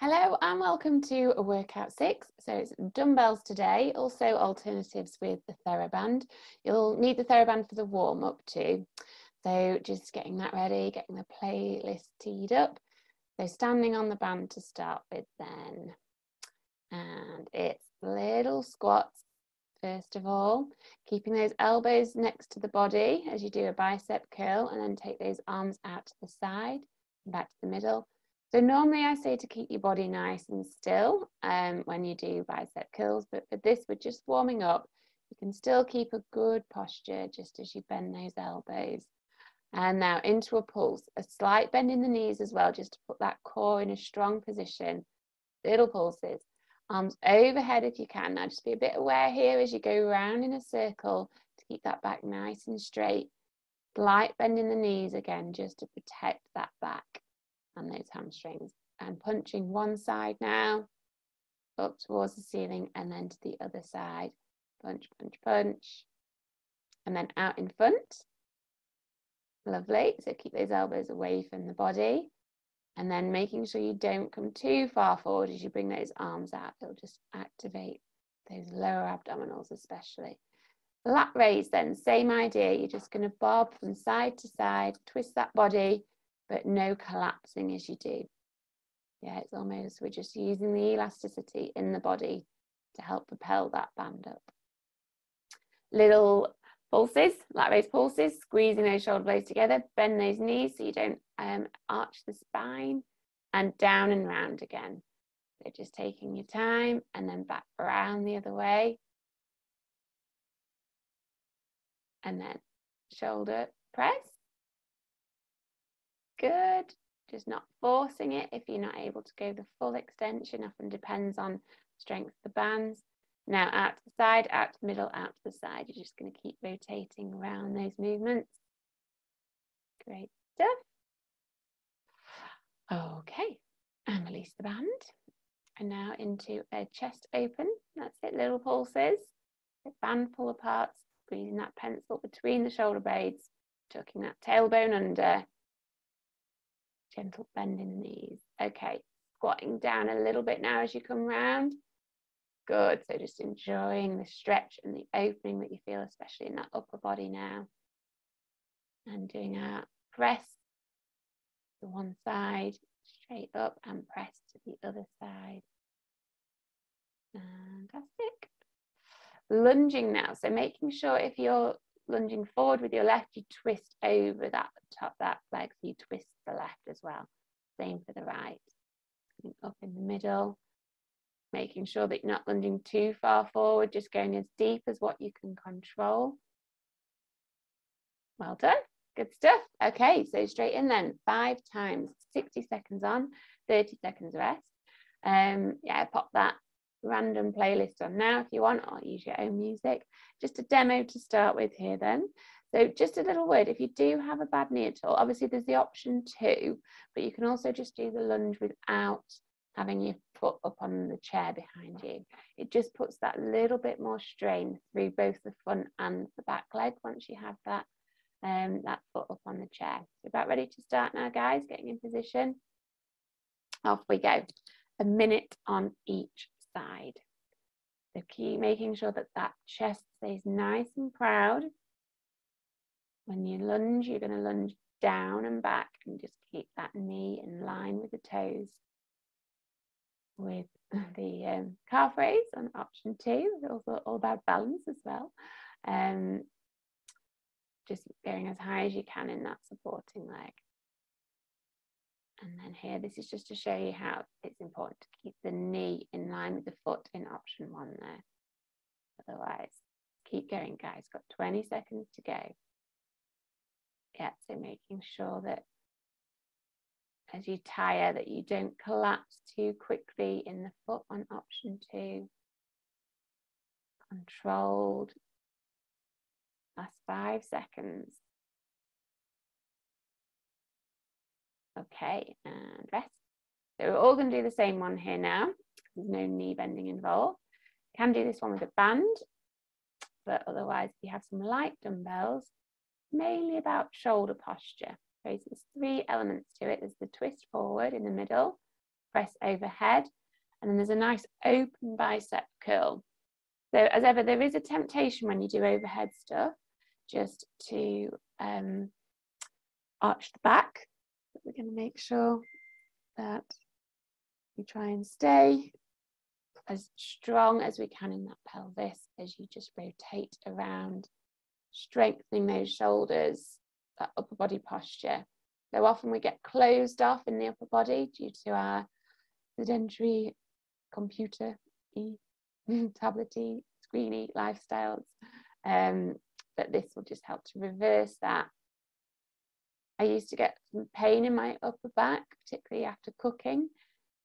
Hello and welcome to a workout six. So it's dumbbells today, also alternatives with the TheraBand. You'll need the TheraBand for the warm up too. So just getting that ready, getting the playlist teed up. So standing on the band to start with then. And it's little squats first of all, keeping those elbows next to the body as you do a bicep curl and then take those arms out to the side back to the middle so normally I say to keep your body nice and still um, when you do bicep curls, but for this, we're just warming up. You can still keep a good posture just as you bend those elbows. And now into a pulse, a slight bend in the knees as well, just to put that core in a strong position. Little pulses, arms overhead if you can. Now just be a bit aware here as you go around in a circle to keep that back nice and straight. Slight bend in the knees again, just to protect that back and those hamstrings. And punching one side now, up towards the ceiling and then to the other side. Punch, punch, punch. And then out in front. Lovely. So keep those elbows away from the body. And then making sure you don't come too far forward as you bring those arms out. It'll just activate those lower abdominals especially. Lat raise then, same idea. You're just going to bob from side to side, twist that body, but no collapsing as you do. Yeah, it's almost, we're just using the elasticity in the body to help propel that band up. Little pulses, lat raise pulses, squeezing those shoulder blades together, bend those knees so you don't um, arch the spine, and down and round again. So just taking your time and then back around the other way. And then shoulder press good. Just not forcing it if you're not able to go the full extension, often depends on strength of the bands. Now out to the side, out to the middle, out to the side. You're just going to keep rotating around those movements. Great stuff. Okay, and release the band. And now into a chest open. That's it, little pulses. Band pull apart, squeezing that pencil between the shoulder blades, tucking that tailbone under, gentle bend in the knees. Okay, squatting down a little bit now as you come round. Good, so just enjoying the stretch and the opening that you feel, especially in that upper body now. And doing our press to one side, straight up and press to the other side. Fantastic. Lunging now, so making sure if you're lunging forward with your left, you twist over that top that leg, so you twist the left as well. Same for the right. Up in the middle, making sure that you're not lunging too far forward, just going as deep as what you can control. Well done. Good stuff. Okay, so straight in then, five times, 60 seconds on, 30 seconds rest. Um, yeah, pop that random playlist on now if you want, or use your own music. Just a demo to start with here then. So just a little word, if you do have a bad knee at all, obviously there's the option too, but you can also just do the lunge without having your foot up on the chair behind you. It just puts that little bit more strain through both the front and the back leg once you have that, um, that foot up on the chair. So about ready to start now, guys, getting in position. Off we go. A minute on each side. So keep making sure that that chest stays nice and proud. When you lunge, you're going to lunge down and back and just keep that knee in line with the toes. With the um, calf raise on option two, it's also all about balance as well. Um, just going as high as you can in that supporting leg. And then here, this is just to show you how it's important to keep the knee in line with the foot in option one there. Otherwise, keep going, guys. Got 20 seconds to go. Yeah, so making sure that as you tire that you don't collapse too quickly in the foot on option two. Controlled. Last five seconds. Okay, and rest. So we're all going to do the same one here now. There's no knee bending involved. You Can do this one with a band, but otherwise, if you have some light dumbbells, mainly about shoulder posture. Okay, so there's three elements to it. There's the twist forward in the middle, press overhead. And then there's a nice open bicep curl. So as ever, there is a temptation when you do overhead stuff just to um, arch the back. We're going to make sure that you try and stay as strong as we can in that pelvis as you just rotate around, strengthening those shoulders, that upper body posture. So often we get closed off in the upper body due to our sedentary computer tablety, screeny lifestyles. Um, but this will just help to reverse that. I used to get some pain in my upper back, particularly after cooking,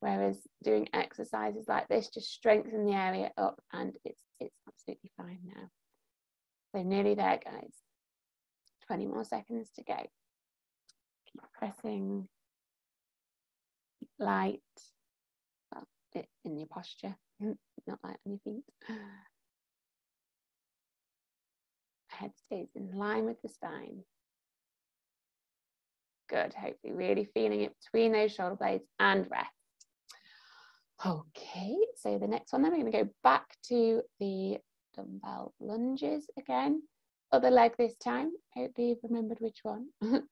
whereas doing exercises like this just strengthen the area up and it's it's absolutely fine now. So nearly there, guys. 20 more seconds to go. Keep pressing light well, in your posture, not light on your feet. Head stays in line with the spine. Good, hopefully really feeling it between those shoulder blades and rest. Okay, so the next one then we're going to go back to the dumbbell lunges again. Other leg this time. Hopefully you've remembered which one.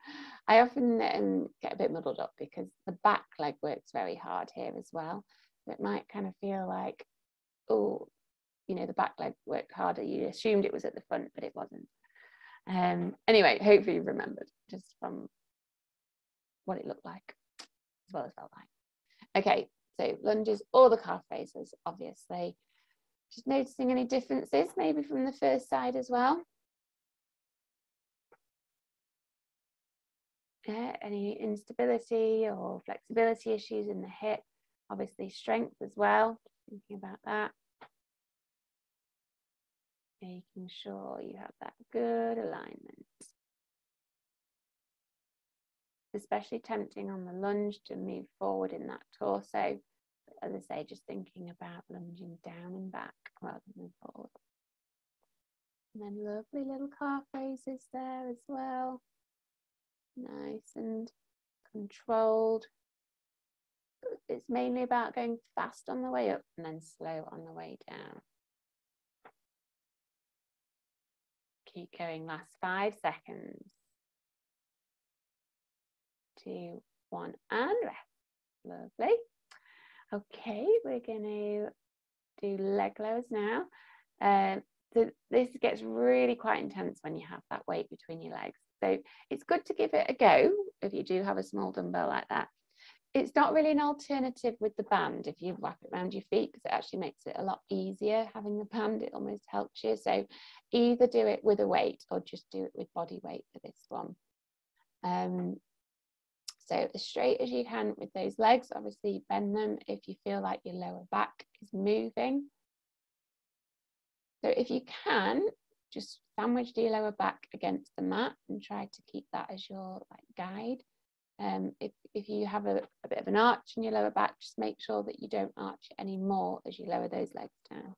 I often um, get a bit muddled up because the back leg works very hard here as well. So it might kind of feel like, oh, you know, the back leg worked harder. You assumed it was at the front, but it wasn't. Um, anyway, hopefully you've remembered just from what it looked like as well as felt like. Okay, so lunges or the calf raises, obviously. Just noticing any differences, maybe from the first side as well. Yeah, any instability or flexibility issues in the hip, obviously strength as well, thinking about that. Making sure you have that good alignment especially tempting on the lunge to move forward in that torso as I say, just thinking about lunging down and back rather than forward. And then lovely little calf raises there as well. Nice and controlled. It's mainly about going fast on the way up and then slow on the way down. Keep going, last five seconds. Two, one, and rest. Lovely. Okay, we're going to do leg lowers now. Um, so this gets really quite intense when you have that weight between your legs. So it's good to give it a go if you do have a small dumbbell like that. It's not really an alternative with the band if you wrap it around your feet because it actually makes it a lot easier having the band. It almost helps you. So either do it with a weight or just do it with body weight for this one. Um, so as straight as you can with those legs, obviously bend them if you feel like your lower back is moving. So if you can, just sandwich your lower back against the mat and try to keep that as your like guide. Um, if, if you have a, a bit of an arch in your lower back, just make sure that you don't arch it anymore as you lower those legs down.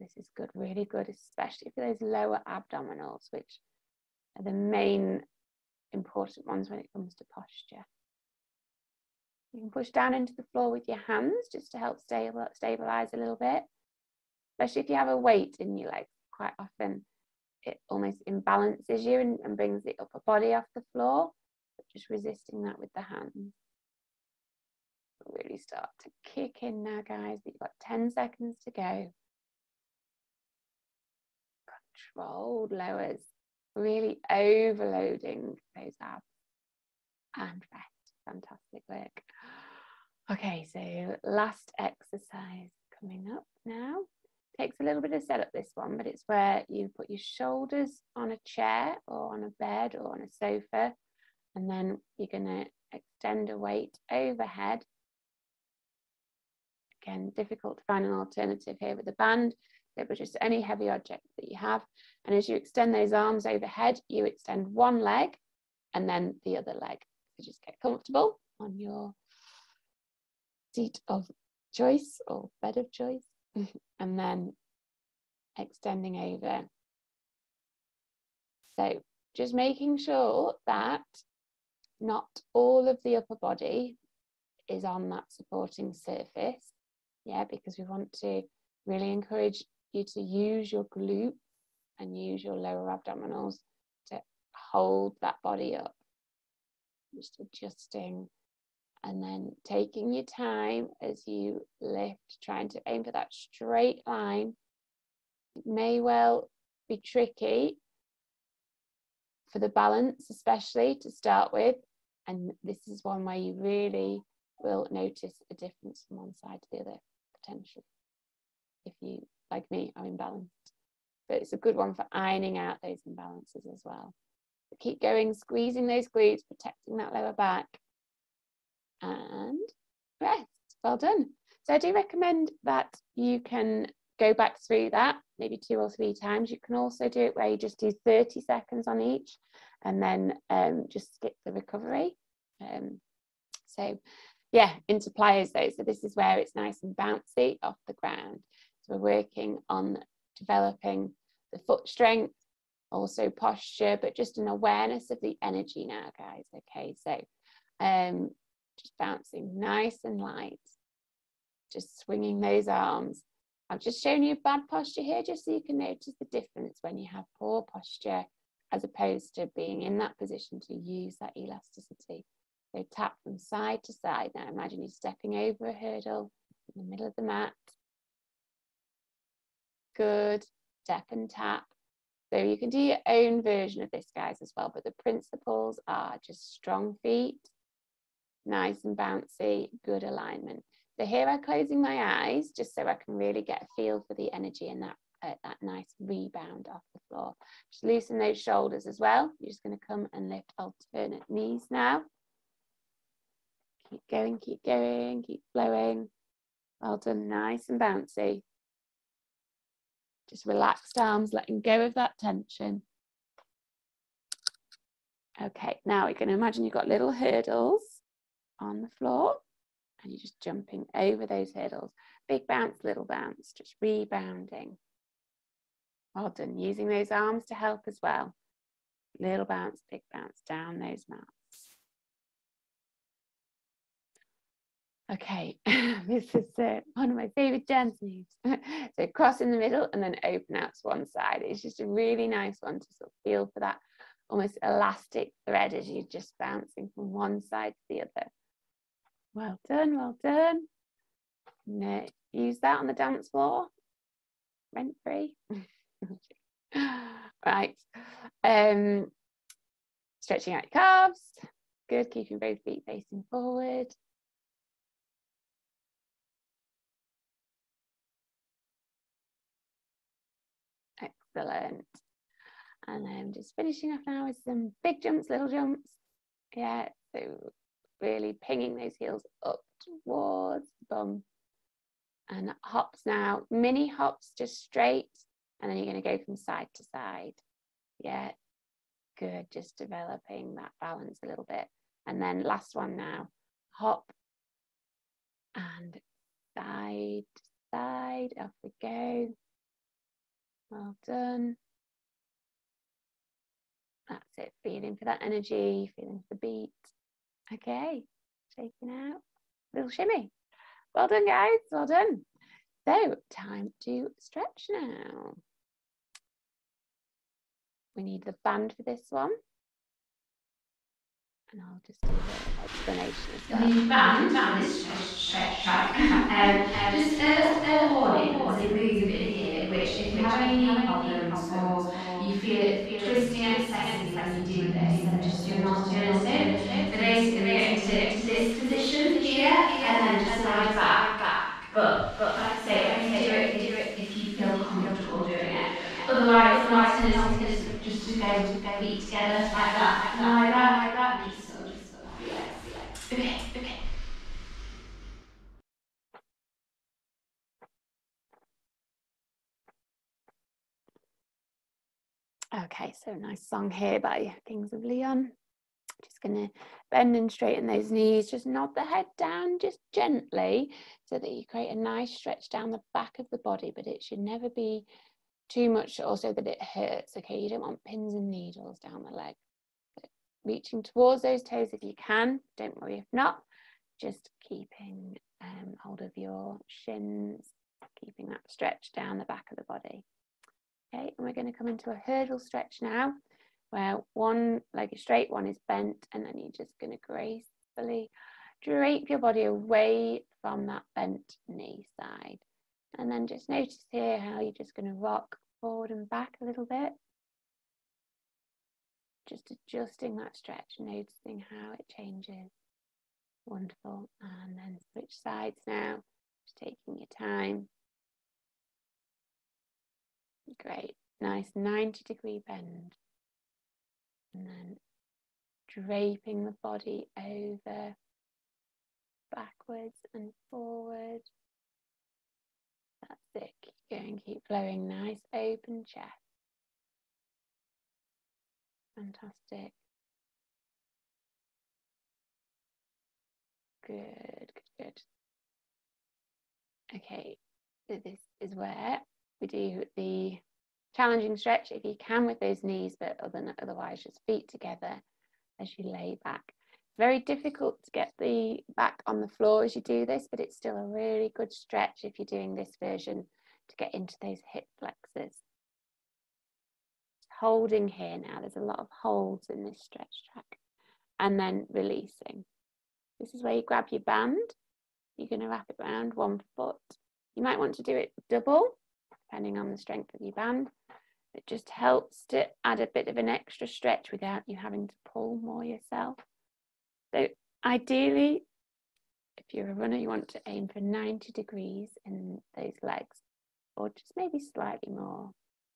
This is good, really good, especially for those lower abdominals, which are the main important ones when it comes to posture. You can push down into the floor with your hands just to help stable, stabilize a little bit, especially if you have a weight in your legs. Quite often it almost imbalances you and, and brings the upper body off the floor, but just resisting that with the hands. Really start to kick in now, guys. But You've got 10 seconds to go. Controlled lowers really overloading those abs and rest. Fantastic work. Okay, so last exercise coming up now. Takes a little bit of setup this one, but it's where you put your shoulders on a chair or on a bed or on a sofa, and then you're going to extend a weight overhead. Again, difficult to find an alternative here with a band, but just any heavy object that you have. And as you extend those arms overhead, you extend one leg and then the other leg. So just get comfortable on your seat of choice or bed of choice. and then extending over. So just making sure that not all of the upper body is on that supporting surface. Yeah, because we want to really encourage you to use your glutes and use your lower abdominals to hold that body up. Just adjusting and then taking your time as you lift, trying to aim for that straight line. It may well be tricky for the balance, especially to start with. And this is one where you really will notice a difference from one side to the other, potentially, if you, like me, are imbalanced. But it's a good one for ironing out those imbalances as well. Keep going, squeezing those glutes, protecting that lower back, and rest. Well done. So I do recommend that you can go back through that maybe two or three times. You can also do it where you just do 30 seconds on each and then um, just skip the recovery. Um, so yeah, into plyos though. So this is where it's nice and bouncy off the ground. So we're working on developing the foot strength, also posture, but just an awareness of the energy now, guys. Okay, so um, just bouncing nice and light, just swinging those arms. I've just shown you bad posture here, just so you can notice the difference when you have poor posture as opposed to being in that position to use that elasticity. So tap from side to side. Now imagine you're stepping over a hurdle in the middle of the mat. Good, step and tap. So you can do your own version of this, guys, as well, but the principles are just strong feet, nice and bouncy, good alignment. So here I'm closing my eyes just so I can really get a feel for the energy and that uh, that nice rebound off the floor. Just loosen those shoulders as well. You're just going to come and lift alternate knees now. Keep going, keep going, keep flowing. Well done, nice and bouncy. Just relaxed arms, letting go of that tension. Okay, now we're going to imagine you've got little hurdles on the floor and you're just jumping over those hurdles. Big bounce, little bounce, just rebounding. Well done, using those arms to help as well. Little bounce, big bounce down those mats. Okay, this is uh, one of my favorite dance moves. so cross in the middle and then open out to one side. It's just a really nice one to sort of feel for that almost elastic thread as you're just bouncing from one side to the other. Well done, well done. No, use that on the dance floor, rent free. right. Um, stretching out your calves. Good, keeping both feet facing forward. Excellent. And then just finishing off now with some big jumps, little jumps. Yeah, so really pinging those heels up towards the bum. And hops now, mini hops just straight. And then you're going to go from side to side. Yeah, good. Just developing that balance a little bit. And then last one now, hop and side side. Off we go. Well done. That's it. Feeling for that energy, feeling for the beat. Okay, shaking out. Little shimmy. Well done, guys. Well done. So, time to stretch now. We need the band for this one. And I'll just do the explanation as well. The band, band is stretch track. um, just a, a warning as we move in here, which if you have any problems or you feel it twisting excessively when you do this, then just do an alternative. So basically we're going to this position here and then just slide back. But, but like I say, only do it, do it if you feel comfortable doing it. Otherwise, the alternative is just to go feet together like that, like that, like that. Just sort of, just sort of relax, relax. Okay, okay. Okay, so nice song here by Kings of Leon. Just going to bend and straighten those knees, just nod the head down just gently so that you create a nice stretch down the back of the body, but it should never be too much also that it hurts. Okay, you don't want pins and needles down the leg. But reaching towards those toes if you can, don't worry if not. just keeping um, hold of your shins, keeping that stretch down the back of the body. And we're going to come into a hurdle stretch now, where one leg is straight, one is bent, and then you're just going to gracefully drape your body away from that bent knee side. And then just notice here how you're just going to rock forward and back a little bit. Just adjusting that stretch, noticing how it changes. Wonderful. And then switch sides now, just taking your time. Great. Nice 90 degree bend. And then draping the body over, backwards and forward. That's it. Keep going, keep flowing. Nice open chest. Fantastic. Good, good, good. Okay, so this is where we do the challenging stretch if you can with those knees, but other than, otherwise just feet together as you lay back. Very difficult to get the back on the floor as you do this, but it's still a really good stretch if you're doing this version to get into those hip flexors. Holding here now, there's a lot of holds in this stretch track, and then releasing. This is where you grab your band. You're going to wrap it around one foot. You might want to do it double, depending on the strength of your band. It just helps to add a bit of an extra stretch without you having to pull more yourself. So ideally, if you're a runner, you want to aim for 90 degrees in those legs, or just maybe slightly more.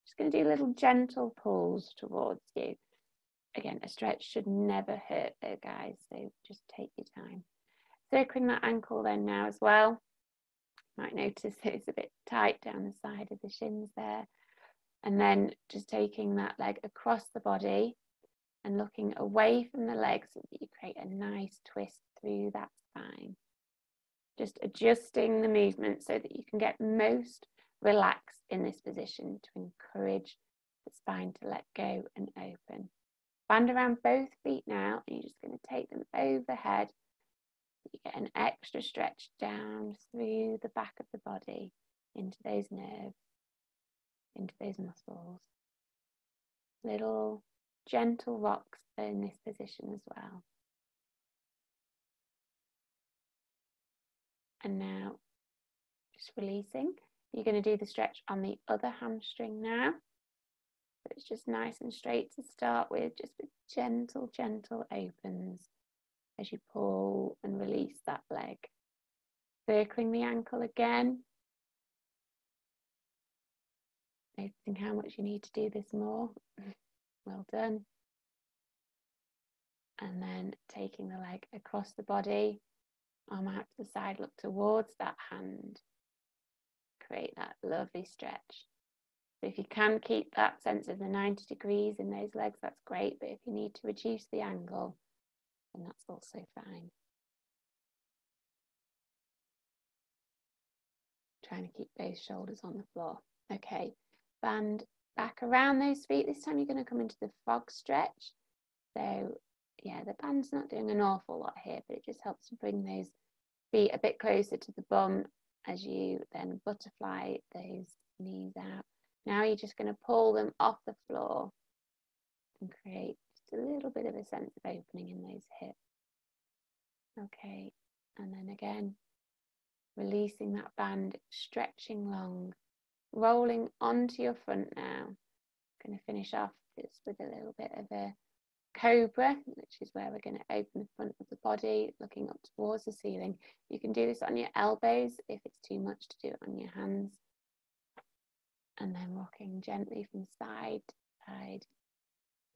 Just going to do little gentle pulls towards you again, a stretch should never hurt though, guys. So just take your time. Circling that ankle then now as well. Might notice it's a bit tight down the side of the shins there. And then just taking that leg across the body and looking away from the legs so that you create a nice twist through that spine. Just adjusting the movement so that you can get most relaxed in this position to encourage the spine to let go and open. Band around both feet now, and you're just going to take them overhead. You get an extra stretch down through the back of the body into those nerves, into those muscles. Little gentle rocks in this position as well. And now, just releasing. You're going to do the stretch on the other hamstring now So it's just nice and straight to start with, just with gentle, gentle opens as you pull and release that leg. Circling the ankle again. Noticing how much you need to do this more. well done. And then taking the leg across the body, arm out to the side, look towards that hand. Create that lovely stretch. So if you can keep that sense of the 90 degrees in those legs, that's great. But if you need to reduce the angle, then that's also fine. Trying to keep both shoulders on the floor. Okay, band back around those feet. This time you're going to come into the frog stretch. So yeah, the band's not doing an awful lot here, but it just helps to bring those feet a bit closer to the bum as you then butterfly those knees out. Now you're just going to pull them off the floor and create a little bit of a sense of opening in those hips. Okay, and then again, releasing that band, stretching long, rolling onto your front now. Going to finish off just with a little bit of a cobra, which is where we're going to open the front of the body, looking up towards the ceiling. You can do this on your elbows if it's too much to do it on your hands and then rocking gently from side to side.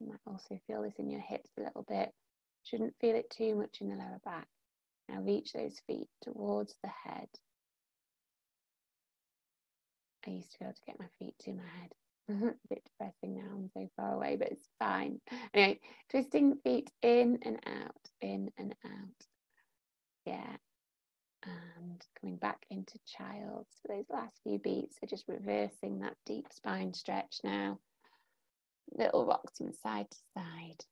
You might also feel this in your hips a little bit. Shouldn't feel it too much in the lower back. Now reach those feet towards the head. I used to be able to get my feet to my head. a bit depressing now, I'm so far away, but it's fine. Anyway, twisting feet in and out, in and out. Yeah, and coming back into child for those last few beats. So just reversing that deep spine stretch now. Little rocks from side to side.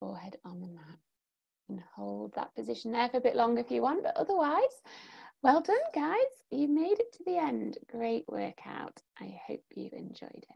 Forehead on the mat. And hold hold that position there for a bit longer if you want, but otherwise, well done, guys. You made it to the end. Great workout. I hope you enjoyed it.